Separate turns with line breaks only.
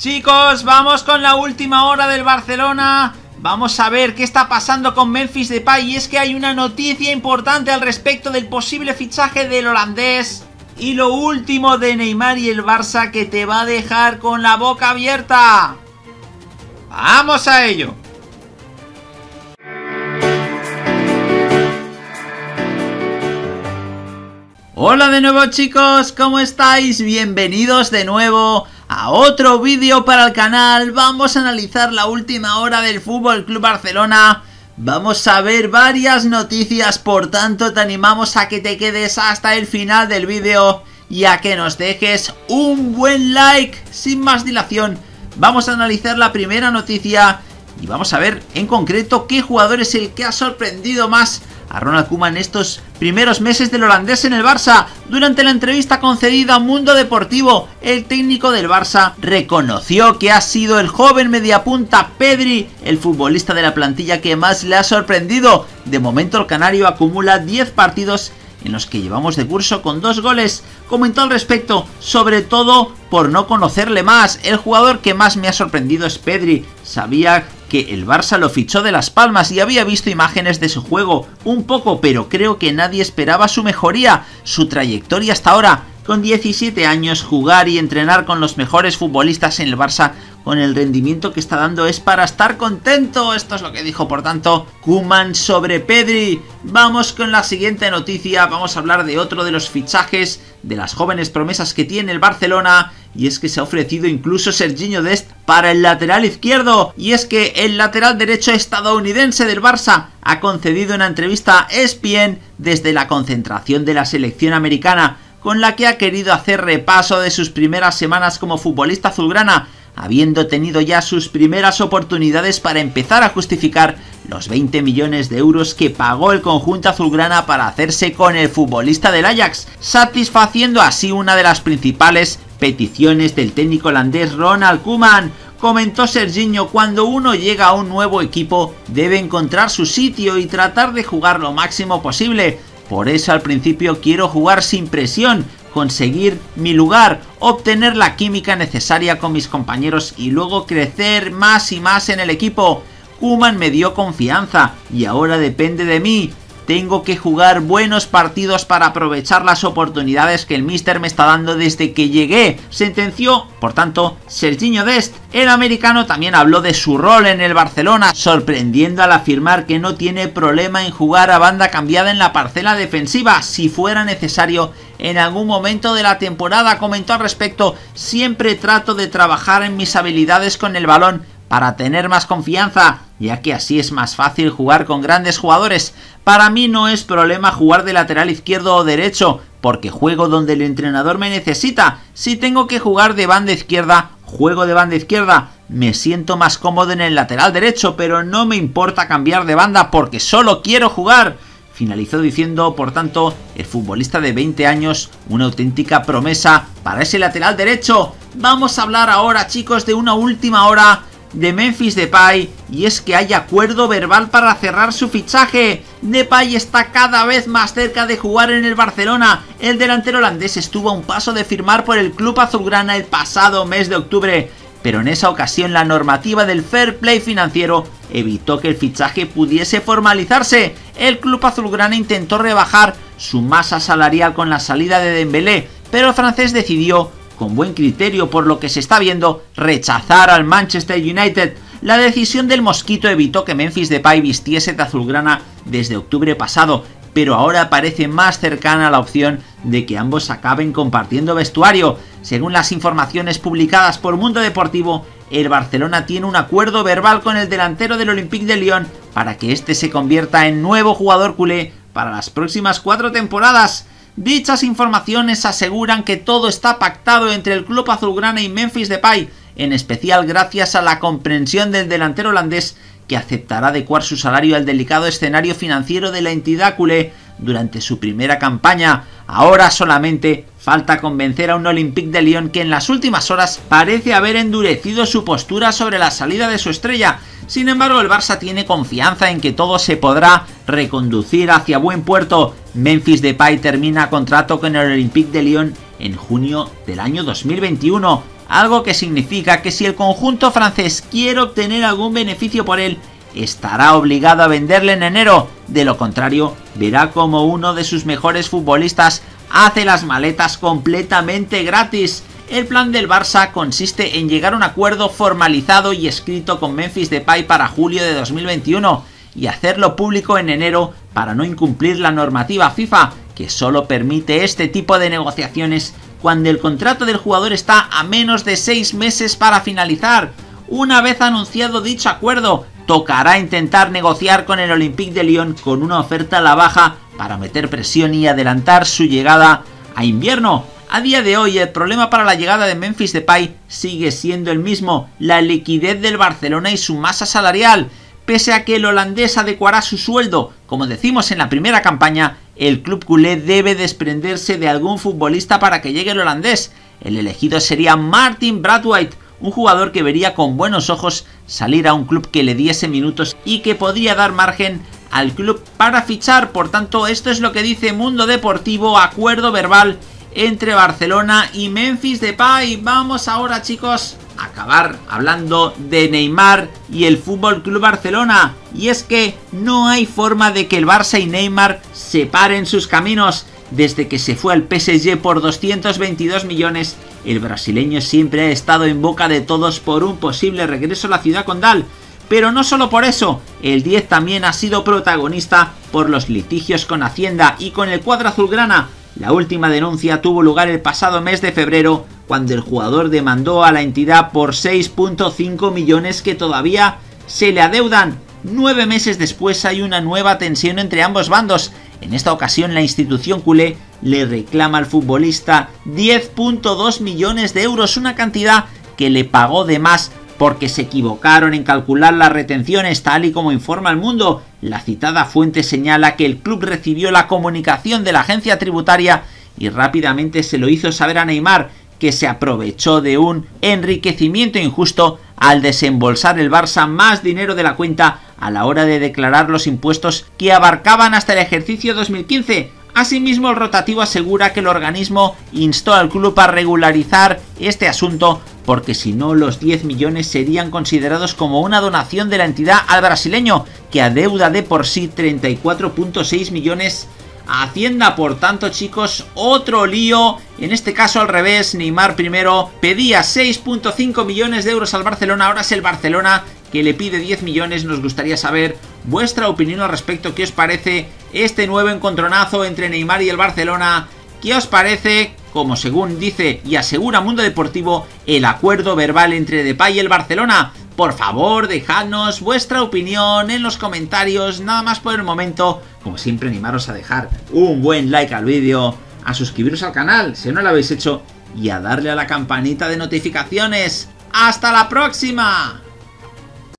Chicos, vamos con la última hora del Barcelona. Vamos a ver qué está pasando con Memphis Depay y es que hay una noticia importante al respecto del posible fichaje del holandés. Y lo último de Neymar y el Barça que te va a dejar con la boca abierta. ¡Vamos a ello! Hola de nuevo chicos, ¿cómo estáis? Bienvenidos de nuevo a otro vídeo para el canal. Vamos a analizar la última hora del Fútbol Club Barcelona. Vamos a ver varias noticias, por tanto te animamos a que te quedes hasta el final del vídeo y a que nos dejes un buen like. Sin más dilación, vamos a analizar la primera noticia y vamos a ver en concreto qué jugador es el que ha sorprendido más a Ronald Koeman estos primeros meses del holandés en el Barça. Durante la entrevista concedida a Mundo Deportivo, el técnico del Barça reconoció que ha sido el joven mediapunta Pedri, el futbolista de la plantilla que más le ha sorprendido. De momento el canario acumula 10 partidos en los que llevamos de curso con dos goles. Comentó al respecto, sobre todo por no conocerle más. El jugador que más me ha sorprendido es Pedri. Sabía que el Barça lo fichó de Las Palmas y había visto imágenes de su juego, un poco, pero creo que nadie esperaba su mejoría, su trayectoria hasta ahora. Con 17 años, jugar y entrenar con los mejores futbolistas en el Barça con el rendimiento que está dando es para estar contento. Esto es lo que dijo, por tanto, Kuman sobre Pedri. Vamos con la siguiente noticia. Vamos a hablar de otro de los fichajes de las jóvenes promesas que tiene el Barcelona y es que se ha ofrecido incluso Serginho Dest para el lateral izquierdo, y es que el lateral derecho estadounidense del Barça ha concedido una entrevista a ESPN desde la concentración de la selección americana, con la que ha querido hacer repaso de sus primeras semanas como futbolista azulgrana, habiendo tenido ya sus primeras oportunidades para empezar a justificar los 20 millones de euros que pagó el conjunto azulgrana para hacerse con el futbolista del Ajax, satisfaciendo así una de las principales peticiones del técnico holandés Ronald Koeman. Comentó Serginho, cuando uno llega a un nuevo equipo debe encontrar su sitio y tratar de jugar lo máximo posible. Por eso al principio quiero jugar sin presión, conseguir mi lugar, obtener la química necesaria con mis compañeros y luego crecer más y más en el equipo. Kuman me dio confianza y ahora depende de mí. Tengo que jugar buenos partidos para aprovechar las oportunidades que el Mister me está dando desde que llegué, sentenció, por tanto, Serginho Dest. El americano también habló de su rol en el Barcelona, sorprendiendo al afirmar que no tiene problema en jugar a banda cambiada en la parcela defensiva si fuera necesario en algún momento de la temporada. Comentó al respecto, siempre trato de trabajar en mis habilidades con el balón para tener más confianza, ya que así es más fácil jugar con grandes jugadores. Para mí no es problema jugar de lateral izquierdo o derecho, porque juego donde el entrenador me necesita. Si tengo que jugar de banda izquierda, juego de banda izquierda. Me siento más cómodo en el lateral derecho, pero no me importa cambiar de banda porque solo quiero jugar. Finalizó diciendo, por tanto, el futbolista de 20 años, una auténtica promesa para ese lateral derecho. Vamos a hablar ahora, chicos, de una última hora de Memphis Depay y es que hay acuerdo verbal para cerrar su fichaje. Depay está cada vez más cerca de jugar en el Barcelona. El delantero holandés estuvo a un paso de firmar por el club azulgrana el pasado mes de octubre, pero en esa ocasión la normativa del fair play financiero evitó que el fichaje pudiese formalizarse. El club azulgrana intentó rebajar su masa salarial con la salida de Dembélé, pero el francés decidió con buen criterio por lo que se está viendo, rechazar al Manchester United. La decisión del Mosquito evitó que Memphis Depay vistiese de azulgrana desde octubre pasado, pero ahora parece más cercana la opción de que ambos acaben compartiendo vestuario. Según las informaciones publicadas por Mundo Deportivo, el Barcelona tiene un acuerdo verbal con el delantero del Olympique de Lyon para que éste se convierta en nuevo jugador culé para las próximas cuatro temporadas. Dichas informaciones aseguran que todo está pactado entre el club azulgrana y Memphis Depay, en especial gracias a la comprensión del delantero holandés que aceptará adecuar su salario al delicado escenario financiero de la entidad culé durante su primera campaña. Ahora solamente falta convencer a un Olympique de Lyon que en las últimas horas parece haber endurecido su postura sobre la salida de su estrella. Sin embargo, el Barça tiene confianza en que todo se podrá reconducir hacia buen puerto. Memphis Depay termina contrato con el Olympique de Lyon en junio del año 2021. algo que significa que si el conjunto francés quiere obtener algún beneficio por él, estará obligado a venderle en enero, de lo contrario, verá como uno de sus mejores futbolistas hace las maletas completamente gratis. El plan del Barça consiste en llegar a un acuerdo formalizado y escrito con Memphis Depay para julio de 2021 y hacerlo público en enero para no incumplir la normativa FIFA que solo permite este tipo de negociaciones cuando el contrato del jugador está a menos de 6 meses para finalizar. Una vez anunciado dicho acuerdo, tocará intentar negociar con el Olympique de Lyon con una oferta a la baja para meter presión y adelantar su llegada a invierno. A día de hoy el problema para la llegada de Memphis Depay sigue siendo el mismo, la liquidez del Barcelona y su masa salarial. Pese a que el holandés adecuará su sueldo, como decimos en la primera campaña, el club culé debe desprenderse de algún futbolista para que llegue el holandés. El elegido sería Martin Bradwhite, un jugador que vería con buenos ojos salir a un club que le diese minutos y que podría dar margen al club para fichar. Por tanto, esto es lo que dice Mundo Deportivo, acuerdo verbal entre Barcelona y Memphis Depay. Vamos ahora, chicos, acabar hablando de Neymar y el Fútbol Club Barcelona. Y es que no hay forma de que el Barça y Neymar separen sus caminos. Desde que se fue al PSG por 222 millones, el brasileño siempre ha estado en boca de todos por un posible regreso a la ciudad condal. Pero no solo por eso, el 10 también ha sido protagonista por los litigios con Hacienda y con el cuadro azulgrana, la última denuncia tuvo lugar el pasado mes de febrero, cuando el jugador demandó a la entidad por 6.5 millones que todavía se le adeudan. Nueve meses después hay una nueva tensión entre ambos bandos. En esta ocasión la institución culé le reclama al futbolista 10.2 millones de euros, una cantidad que le pagó de más porque se equivocaron en calcular las retenciones tal y como informa el mundo. La citada fuente señala que el club recibió la comunicación de la agencia tributaria y rápidamente se lo hizo saber a Neymar, que se aprovechó de un enriquecimiento injusto al desembolsar el Barça más dinero de la cuenta a la hora de declarar los impuestos que abarcaban hasta el ejercicio 2015. Asimismo, el rotativo asegura que el organismo instó al club a regularizar este asunto porque si no los 10 millones serían considerados como una donación de la entidad al brasileño, que adeuda de por sí 34.6 millones Hacienda. Por tanto, chicos, otro lío. En este caso al revés, Neymar primero pedía 6.5 millones de euros al Barcelona, ahora es el Barcelona que le pide 10 millones. Nos gustaría saber vuestra opinión al respecto. ¿Qué os parece este nuevo encontronazo entre Neymar y el Barcelona? ¿Qué os parece? como según dice y asegura Mundo Deportivo, el acuerdo verbal entre Depay y el Barcelona. Por favor, dejadnos vuestra opinión en los comentarios, nada más por el momento. Como siempre, animaros a dejar un buen like al vídeo, a suscribiros al canal si no lo habéis hecho y a darle a la campanita de notificaciones. ¡Hasta la próxima!